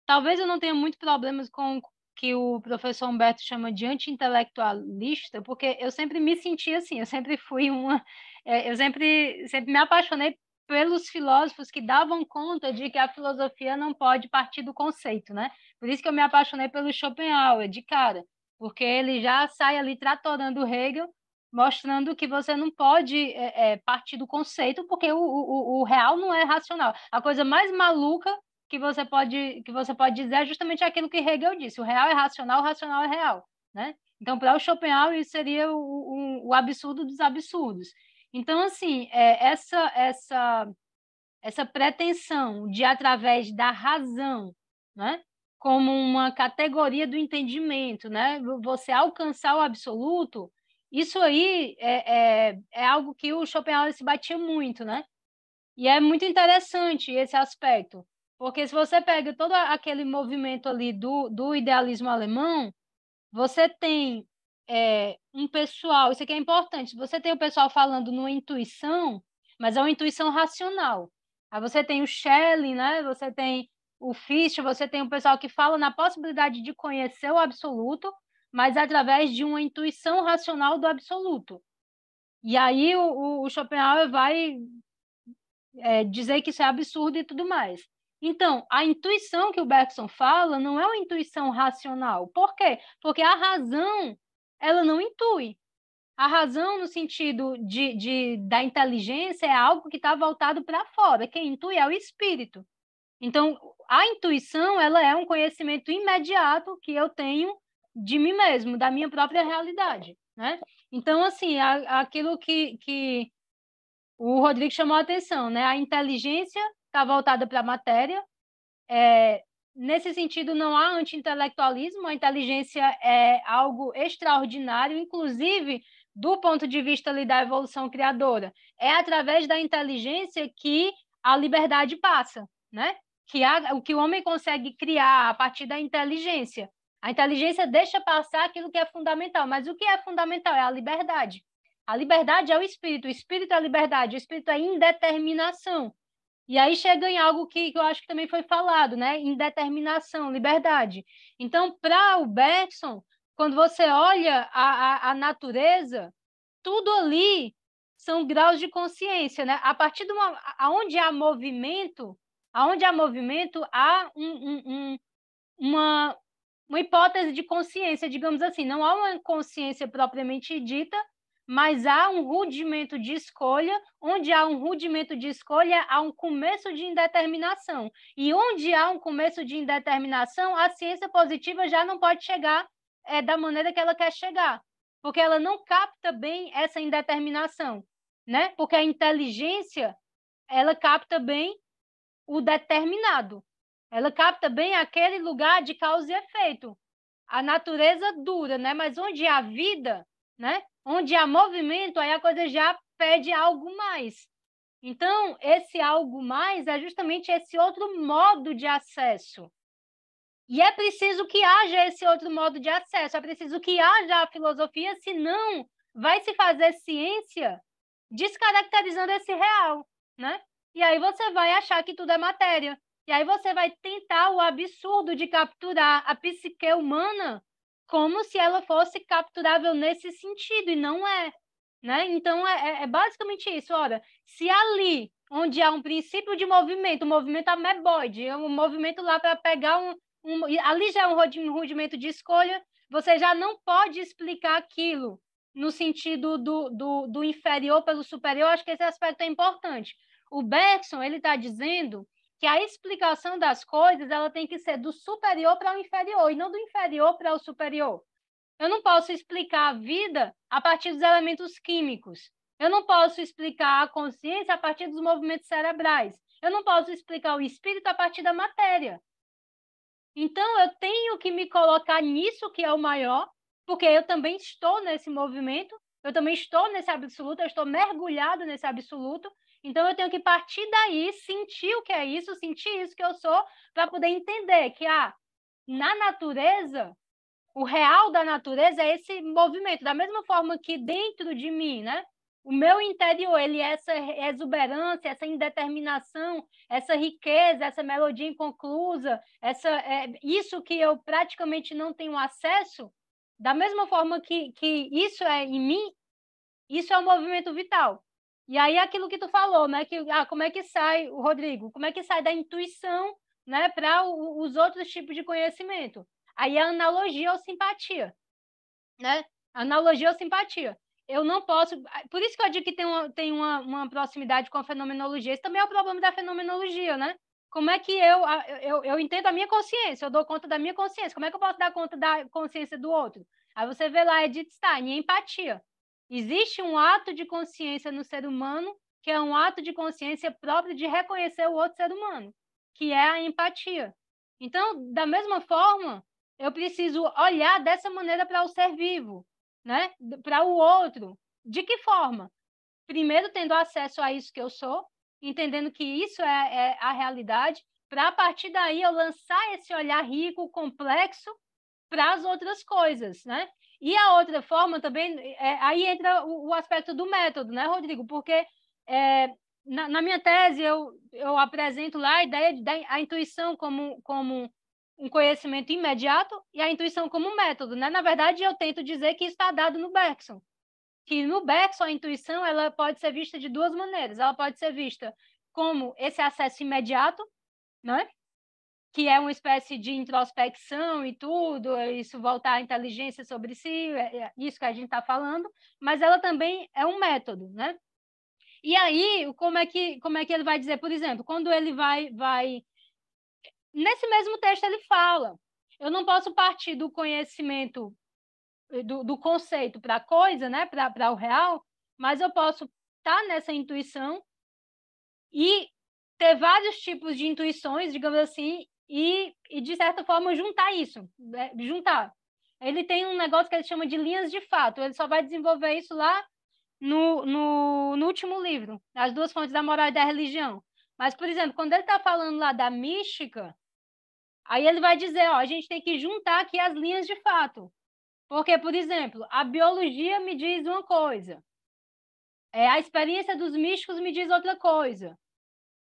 talvez eu não tenha muito problemas com que o professor Humberto chama de anti-intelectualista, porque eu sempre me senti assim, eu sempre fui uma, é, eu sempre, sempre me apaixonei pelos filósofos que davam conta de que a filosofia não pode partir do conceito, né? Por isso que eu me apaixonei pelo Schopenhauer, de cara, porque ele já sai ali tratorando Hegel, mostrando que você não pode é, é, partir do conceito, porque o, o, o real não é racional. A coisa mais maluca que você pode que você pode dizer é justamente aquilo que Hegel disse: o real é racional, o racional é real, né? Então, para o Schopenhauer, isso seria o, o, o, absurdo dos absurdos. Então, assim, é, essa essa essa pretensão de através da razão, né, como uma categoria do entendimento, né, você alcançar o absoluto, isso aí é, é, é algo que o Schopenhauer se batia muito, né? E é muito interessante esse aspecto, porque se você pega todo aquele movimento ali do, do idealismo alemão, você tem é, um pessoal, isso aqui é importante, você tem o pessoal falando numa intuição, mas é uma intuição racional. Aí você tem o Schelling, né? Você tem o Fichte, você tem o pessoal que fala na possibilidade de conhecer o absoluto, mas através de uma intuição racional do absoluto. E aí o, o Schopenhauer vai é, dizer que isso é absurdo e tudo mais. Então, a intuição que o Bergson fala não é uma intuição racional. Por quê? Porque a razão, ela não intui. A razão, no sentido de, de da inteligência, é algo que está voltado para fora. Quem intui é o espírito. Então, a intuição, ela é um conhecimento imediato que eu tenho de mim mesmo, da minha própria realidade, né? Então, assim, a, aquilo que, que o Rodrigo chamou a atenção, né? A inteligência está voltada para a matéria. É, nesse sentido, não há anti-intelectualismo, a inteligência é algo extraordinário, inclusive do ponto de vista ali, da evolução criadora. É através da inteligência que a liberdade passa, né? Que a, o que o homem consegue criar a partir da inteligência. A inteligência deixa passar aquilo que é fundamental, mas o que é fundamental é a liberdade. A liberdade é o espírito, o espírito é a liberdade, o espírito é indeterminação. E aí chega em algo que, eu acho que também foi falado, né? Indeterminação, liberdade. Então, para o Bergson, quando você olha a, a, a, natureza, tudo ali são graus de consciência, né? A partir de uma, aonde há movimento, Aonde há movimento, há um, um, um, uma, uma hipótese de consciência, digamos assim. Não há uma consciência propriamente dita, mas há um rudimento de escolha, onde há um rudimento de escolha, há um começo de indeterminação. E onde há um começo de indeterminação, a ciência positiva já não pode chegar é, da maneira que ela quer chegar, porque ela não capta bem essa indeterminação, né? Porque a inteligência, ela capta bem o determinado. Ela capta bem aquele lugar de causa e efeito. A natureza dura, né? Mas onde há vida, né? Onde há movimento, aí a coisa já pede algo mais. Então, esse algo mais é justamente esse outro modo de acesso. E é preciso que haja esse outro modo de acesso, é preciso que haja a filosofia, senão vai se fazer ciência descaracterizando esse real, né? E aí você vai achar que tudo é matéria. E aí você vai tentar o absurdo de capturar a psique humana como se ela fosse capturável nesse sentido, e não é. Né? Então, é, é, é basicamente isso. Ora, se ali, onde há um princípio de movimento, um movimento ameboide, é um movimento lá para pegar um, um, Ali já é um rudimento de escolha, você já não pode explicar aquilo no sentido do, do, do inferior pelo superior. Acho que esse aspecto é importante. O Bergson ele está dizendo que a explicação das coisas ela tem que ser do superior para o inferior e não do inferior para o superior. Eu não posso explicar a vida a partir dos elementos químicos. Eu não posso explicar a consciência a partir dos movimentos cerebrais. Eu não posso explicar o espírito a partir da matéria. Então, eu tenho que me colocar nisso que é o maior, porque eu também estou nesse movimento, eu também estou nesse absoluto, eu estou mergulhado nesse absoluto, então eu tenho que partir daí, sentir o que é isso, sentir isso que eu sou, para poder entender que ah, na natureza, o real da natureza é esse movimento, da mesma forma que dentro de mim, né? O meu interior, ele é essa exuberância, essa indeterminação, essa riqueza, essa melodia inconclusa, essa, é, isso que eu praticamente não tenho acesso, da mesma forma que, que isso é em mim, isso é um movimento vital. E aí aquilo que tu falou, né? Que ah, como é que sai, Rodrigo, como é que sai da intuição, né, para os outros tipos de conhecimento? Aí a analogia ou simpatia, né? Analogia ou simpatia. Eu não posso. Por isso que eu digo que tem uma, tem uma, uma proximidade com a fenomenologia. Esse também é o problema da fenomenologia, né? Como é que eu, eu, eu entendo a minha consciência, eu dou conta da minha consciência, como é que eu posso dar conta da consciência do outro? Aí você vê lá Edith Stein, empatia. Existe um ato de consciência no ser humano que é um ato de consciência próprio de reconhecer o outro ser humano, que é a empatia. Então, da mesma forma, eu preciso olhar dessa maneira para o ser vivo, né? Para o outro. De que forma? Primeiro, tendo acesso a isso que eu sou, entendendo que isso é, é a realidade, para a partir daí eu lançar esse olhar rico, complexo para as outras coisas, né? E a outra forma também, é, aí entra o, o, aspecto do método, né, Rodrigo? Porque é, na, na, minha tese eu, eu apresento lá a ideia da a intuição como, como um conhecimento imediato e a intuição como um método, né? Na verdade, eu tento dizer que está dado no Bergson. Que no Bergson a intuição ela pode ser vista de duas maneiras. Ela pode ser vista como esse acesso imediato, né? Que é uma espécie de introspecção e tudo, isso voltar à inteligência sobre si, é, é isso que a gente está falando, mas ela também é um método, né? E aí, como é que, como é que ele vai dizer, por exemplo, quando ele vai, vai... Nesse mesmo texto ele fala, eu não posso partir do conhecimento, do, do conceito para a coisa, né? para o real, mas eu posso estar tá nessa intuição e ter vários tipos de intuições, digamos assim, e, e de certa forma, juntar isso, né? juntar. Ele tem um negócio que ele chama de linhas de fato, ele só vai desenvolver isso lá no, no, no último livro, As Duas Fontes da Moral e da Religião. Mas, por exemplo, quando ele está falando lá da mística, aí ele vai dizer, ó, a gente tem que juntar aqui as linhas de fato. Porque, por exemplo, a biologia me diz uma coisa, é, a experiência dos místicos me diz outra coisa.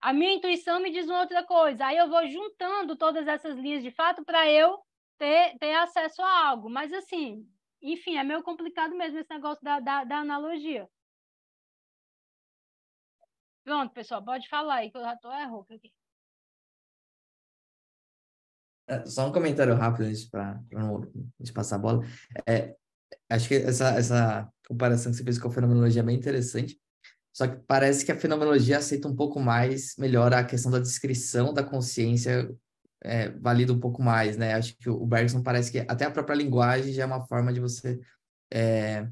A minha intuição me diz uma outra coisa. Aí eu vou juntando todas essas linhas de fato para eu ter, ter acesso a algo. Mas, assim, enfim, é meio complicado mesmo esse negócio da, da, da analogia. Pronto, pessoal, pode falar aí, que eu já estou rouca aqui. É, só um comentário rápido antes para não passar a bola. É, acho que essa, essa comparação que você fez com a fenomenologia é bem interessante. Só que parece que a fenomenologia aceita um pouco mais, melhor a questão da descrição da consciência, é, valida um pouco mais, né? Acho que o Bergson parece que até a própria linguagem já é uma forma de você, é,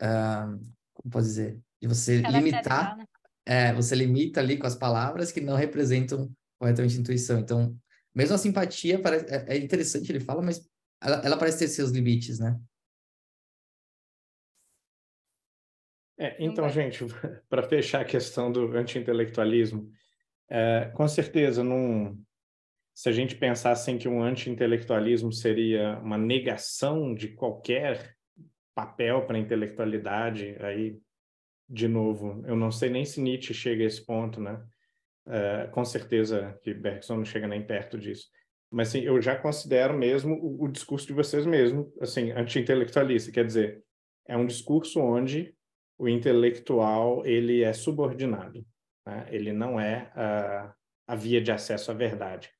uh, como posso dizer, de você limitar, né? é, você limita ali com as palavras que não representam corretamente a intuição. Então, mesmo a simpatia parece, é, é interessante, ele fala, mas ela, ela parece ter seus limites, né? É, então, gente, para fechar a questão do anti-intelectualismo, é, com certeza, num, se a gente pensasse em que um anti-intelectualismo seria uma negação de qualquer papel para a intelectualidade, aí, de novo, eu não sei nem se Nietzsche chega a esse ponto, né? É, com certeza que Bergson não chega nem perto disso. Mas, assim, eu já considero mesmo o, o discurso de vocês mesmo, assim, anti-intelectualista. Quer dizer, é um discurso onde o intelectual ele é subordinado, né? ele não é a, a via de acesso à verdade.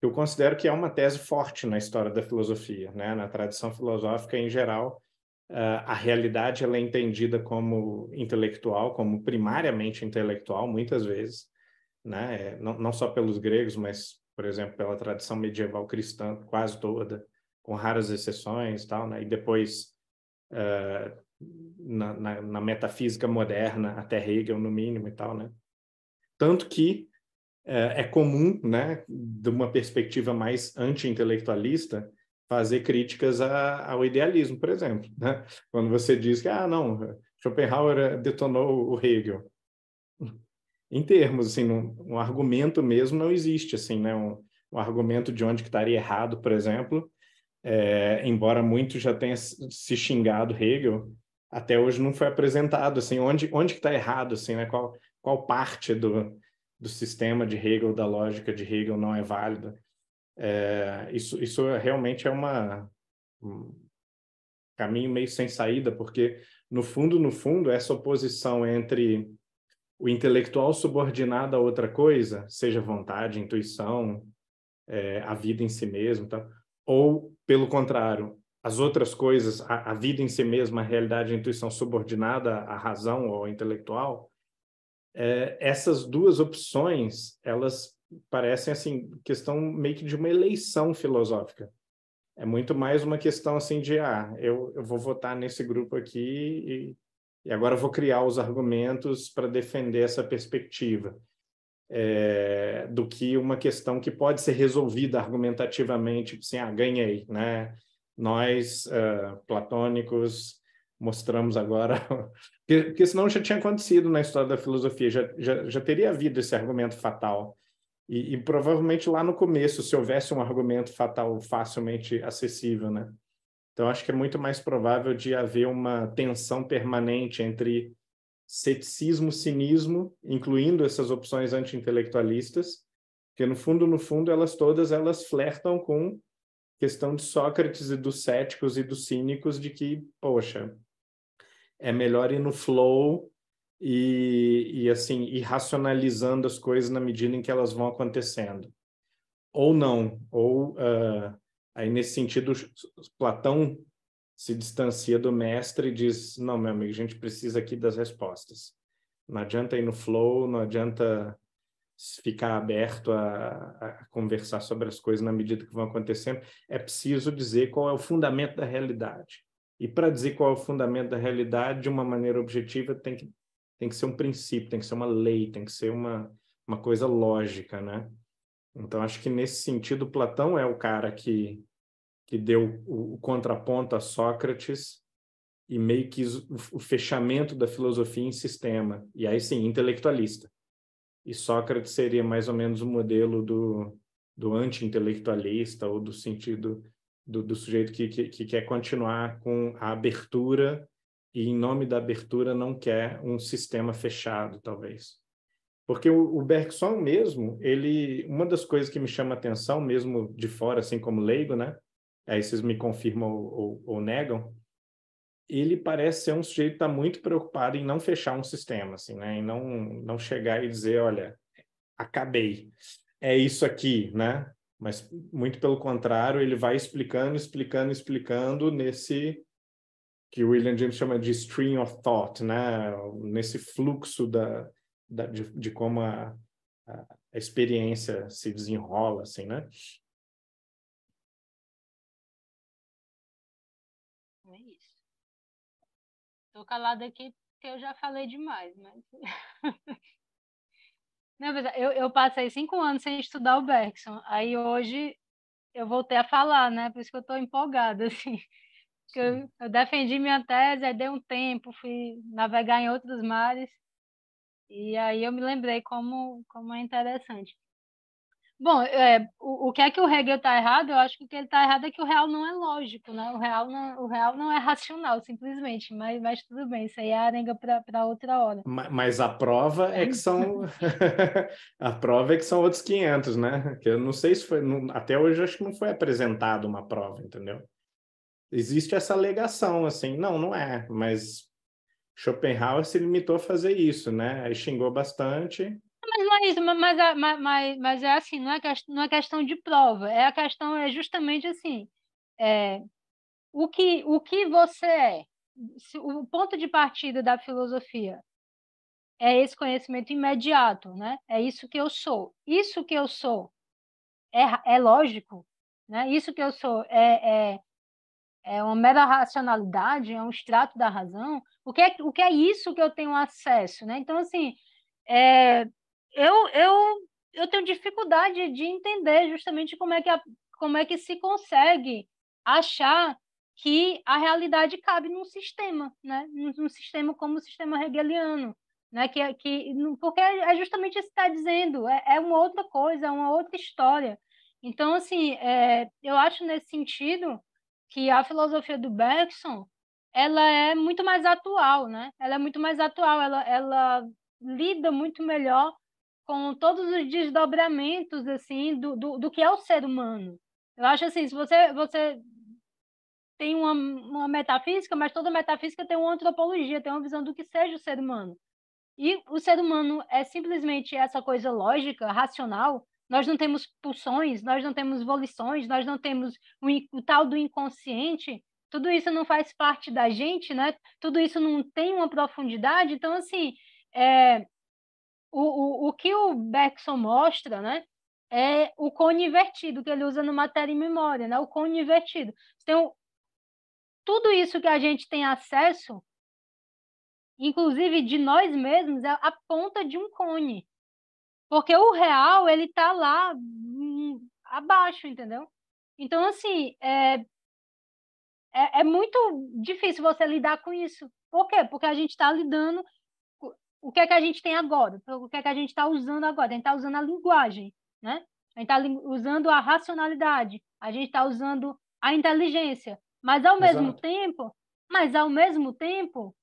Eu considero que é uma tese forte na história da filosofia, né? na tradição filosófica em geral, a realidade ela é entendida como intelectual, como primariamente intelectual, muitas vezes, né? não, não só pelos gregos, mas, por exemplo, pela tradição medieval cristã quase toda, com raras exceções, tal, né? e depois uh, na, na, na, metafísica moderna, até Hegel no mínimo e tal, né? Tanto que é, é comum, né, de uma perspectiva mais anti-intelectualista, fazer críticas a, ao idealismo, por exemplo, né? Quando você diz que, ah, não, Schopenhauer detonou o Hegel. Em termos, assim, um, um argumento mesmo não existe, assim, né? Um, um argumento de onde que estaria errado, por exemplo, é, embora muito já tenha se xingado Hegel, até hoje não foi apresentado, assim, onde, onde que está errado, assim, né? Qual, qual parte do, do sistema de Hegel, da lógica de Hegel não é válida. É, isso, isso realmente é uma, um caminho meio sem saída, porque, no fundo, no fundo, essa oposição entre o intelectual subordinado a outra coisa, seja vontade, intuição, é, a vida em si mesmo, tá? ou, pelo contrário, as outras coisas, a, a, vida em si mesma, a realidade, a intuição subordinada à razão ou intelectual, é, essas duas opções, elas parecem, assim, questão meio que de uma eleição filosófica. É muito mais uma questão, assim, de, ah, eu, eu vou votar nesse grupo aqui e, e agora vou criar os argumentos para defender essa perspectiva. É, do que uma questão que pode ser resolvida argumentativamente, tipo assim, ah, ganhei, né? Nós, uh, platônicos, mostramos agora, porque, senão já tinha acontecido na história da filosofia, já, já, já teria havido esse argumento fatal. E, e, provavelmente lá no começo, se houvesse um argumento fatal facilmente acessível, né? Então, acho que é muito mais provável de haver uma tensão permanente entre ceticismo, cinismo, incluindo essas opções anti-intelectualistas, que no fundo, no fundo, elas todas elas flertam com questão de Sócrates e dos céticos e dos cínicos de que, poxa, é melhor ir no flow e, e assim, ir racionalizando as coisas na medida em que elas vão acontecendo. Ou não, ou uh, aí nesse sentido, Platão se distancia do mestre e diz, não, meu amigo, a gente precisa aqui das respostas. Não adianta ir no flow, não adianta ficar aberto a, a, conversar sobre as coisas na medida que vão acontecendo, é preciso dizer qual é o fundamento da realidade. E para dizer qual é o fundamento da realidade de uma maneira objetiva, tem que, tem que ser um princípio, tem que ser uma lei, tem que ser uma, uma coisa lógica, né? Então, acho que nesse sentido, Platão é o cara que, que deu o, o contraponto a Sócrates e meio que o, o fechamento da filosofia em sistema. E aí sim, intelectualista e Sócrates seria mais ou menos o modelo do, do anti-intelectualista ou do sentido do, do sujeito que, que, que, quer continuar com a abertura e, em nome da abertura, não quer um sistema fechado, talvez. Porque o, o Bergson mesmo, ele, uma das coisas que me chama atenção, mesmo de fora, assim como leigo, né? Aí vocês me confirmam ou, ou, ou negam, ele parece ser um sujeito que está muito preocupado em não fechar um sistema, assim, né? Em não, não chegar e dizer, olha, acabei, é isso aqui, né? Mas, muito pelo contrário, ele vai explicando, explicando, explicando nesse que o William James chama de stream of thought, né? nesse fluxo da, da de, de, como a, a, experiência se desenrola, assim, né? Estou calada aqui porque eu já falei demais, mas... Não, eu, eu passei cinco anos sem estudar o Bergson, aí hoje eu voltei a falar, né? Por isso que eu estou empolgada, assim. Eu, eu, defendi minha tese, aí dei um tempo, fui navegar em outros mares, e aí eu me lembrei como, como é interessante. Bom, é, o, o que é que o Hegel está errado? Eu acho que o que ele está errado é que o real não é lógico, né? O real não, o real não é racional, simplesmente, mas, mas tudo bem, isso aí é arenga para outra hora. Mas, mas a prova é que são... a prova é que são outros 500, né? Que eu não sei se foi... Até hoje acho que não foi apresentado uma prova, entendeu? Existe essa alegação, assim, não, não é, mas Schopenhauer se limitou a fazer isso, né? Aí xingou bastante mas é mas, mas, mas, é assim, não é, questão, não é questão de prova, é a questão é justamente assim, é, o, que, o que você é, o ponto de partida da filosofia é esse conhecimento imediato, né? É isso que eu sou. Isso que eu sou é, é lógico, né? Isso que eu sou é, é, é uma mera racionalidade, é um extrato da razão. O que é, o que é isso que eu tenho acesso, né? Então, assim, é, eu, eu, eu tenho dificuldade de entender justamente como é que, a, como é que se consegue achar que a realidade cabe num sistema, né? num, sistema como o sistema hegeliano. Né? Que, é, que, porque é justamente isso que está dizendo, é, é uma outra coisa, é uma outra história. Então, assim, é, eu acho nesse sentido que a filosofia do Bergson ela é muito mais atual, né? Ela é muito mais atual, ela, ela lida muito melhor com todos os desdobramentos assim do, do, do que é o ser humano. Eu acho assim, se você você tem uma, uma metafísica, mas toda metafísica tem uma antropologia, tem uma visão do que seja o ser humano. E o ser humano é simplesmente essa coisa lógica, racional. Nós não temos pulsões, nós não temos volições, nós não temos o, o tal do inconsciente. Tudo isso não faz parte da gente, né? Tudo isso não tem uma profundidade. Então, assim, é, o, o, o que o Bergson mostra, né, é o cone invertido, que ele usa no Matéria e Memória, né, o cone invertido. Então, tudo isso que a gente tem acesso, inclusive de nós mesmos, é a ponta de um cone. Porque o real, ele está lá hum, abaixo, entendeu? Então, assim, é, é, é, muito difícil você lidar com isso. Por quê? Porque a gente está lidando o que é que a gente tem agora? O que é que a gente está usando agora? A gente está usando a linguagem, né? A gente está usando a racionalidade, a gente está usando a inteligência, mas ao Exato. mesmo tempo, mas ao mesmo tempo,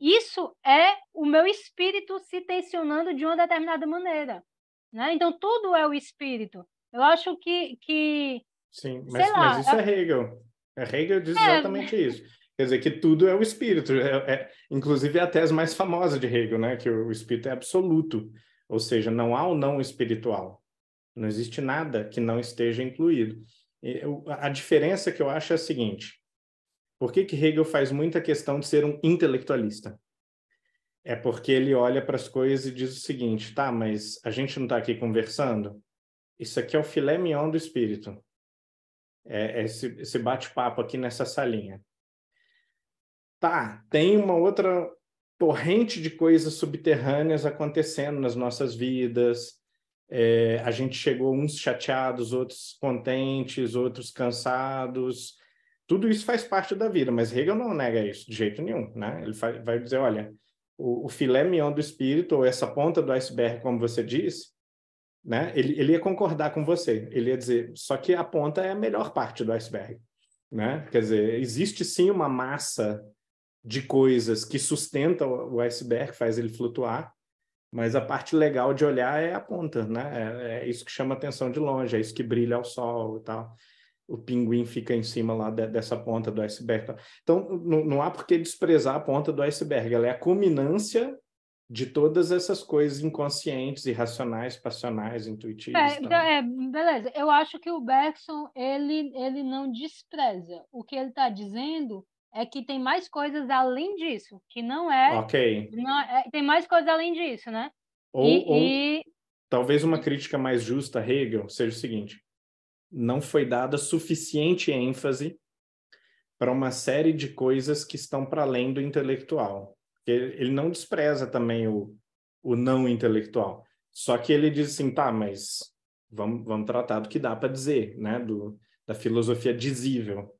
isso é o meu espírito se tensionando de uma determinada maneira, né? Então tudo é o espírito. Eu acho que que sim, mas, lá, mas isso é Hegel. É Hegel diz é, exatamente isso. Quer dizer que tudo é o espírito. É, é, inclusive é a tese mais famosa de Hegel, né? Que o espírito é absoluto, ou seja, não há o não espiritual. Não existe nada que não esteja incluído. E, a diferença que eu acho é a seguinte: por que, que Hegel faz muita questão de ser um intelectualista? É porque ele olha para as coisas e diz o seguinte: tá, mas a gente não está aqui conversando? Isso aqui é o filé mignon do espírito. É, é esse, esse bate-papo aqui nessa salinha tá, tem uma outra torrente de coisas subterrâneas acontecendo nas nossas vidas. É, a gente chegou uns chateados, outros contentes, outros cansados. Tudo isso faz parte da vida, mas Hegel não nega isso de jeito nenhum, né? Ele vai, dizer, olha, o, o filé mignon do espírito, ou essa ponta do iceberg, como você disse, né? Ele, ele ia concordar com você. Ele ia dizer, só que a ponta é a melhor parte do iceberg, né? Quer dizer, existe sim uma massa de coisas que sustenta o iceberg, faz ele flutuar, mas a parte legal de olhar é a ponta, né? É, é isso que chama atenção de longe, é isso que brilha ao sol e tal. O pinguim fica em cima lá de, dessa ponta do iceberg. Então, não, não há por que desprezar a ponta do iceberg, ela é a culminância de todas essas coisas inconscientes, irracionais, passionais, intuitivas. É, então, é, beleza. Eu acho que o Bergson ele, ele não despreza. O que ele está dizendo é que tem mais coisas além disso, que não é. Ok. Não, é, tem mais coisas além disso, né? Ou, e, ou e... talvez uma crítica mais justa a Hegel seja o seguinte: não foi dada suficiente ênfase para uma série de coisas que estão para além do intelectual ele não despreza também o, o não intelectual. Só que ele diz assim, tá, mas vamos, vamos tratar do que dá para dizer, né? Do, da filosofia dizível.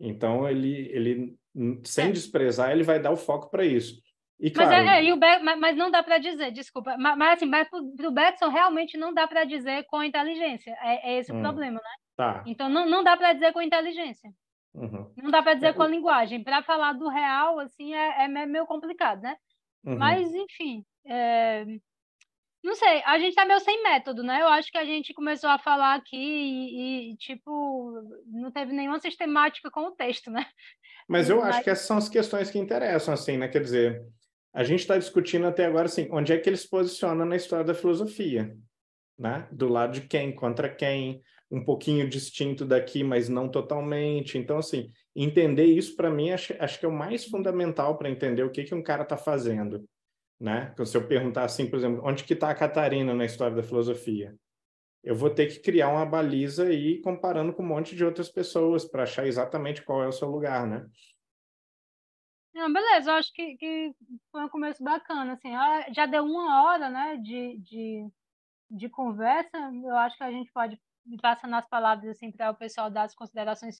Então, ele, ele sem é. desprezar, ele vai dar o foco para isso. E, claro, mas, é, é, e o Be mas, mas não dá para dizer, desculpa, mas, mas assim, mas para o Bergson realmente não dá para dizer com inteligência. É, é esse hum, o problema, né? Tá. Então não, não dá para dizer com inteligência. Uhum. Não dá para dizer é, com a linguagem. Para falar do real, assim, é, é meio complicado, né? Uhum. Mas, enfim. Não sei, a gente tá meio sem método, né? Eu acho que a gente começou a falar aqui e, e tipo, não teve nenhuma sistemática com o texto, né? Mas eu Mas... acho que essas são as questões que interessam, assim, né? Quer dizer, a gente está discutindo até agora, assim, onde é que ele se posiciona na história da filosofia, né? Do lado de quem, contra quem, um pouquinho distinto daqui, mas não totalmente. Então, assim, entender isso para mim acho, acho que é o mais fundamental para entender o que, que um cara está fazendo. Né? Se eu perguntar assim, por exemplo, onde que está a Catarina na história da filosofia? Eu vou ter que criar uma baliza ir comparando com um monte de outras pessoas para achar exatamente qual é o seu lugar, né? Não, beleza, eu acho que, que foi um começo bacana, assim, ah, já deu uma hora, né, de, de, de conversa, eu acho que a gente pode passando as palavras assim para o pessoal dar as considerações